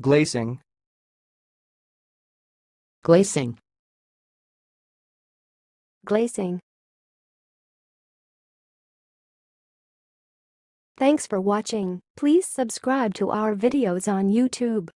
glazing, glazing, glazing. Thanks for watching. Please subscribe to our videos on YouTube.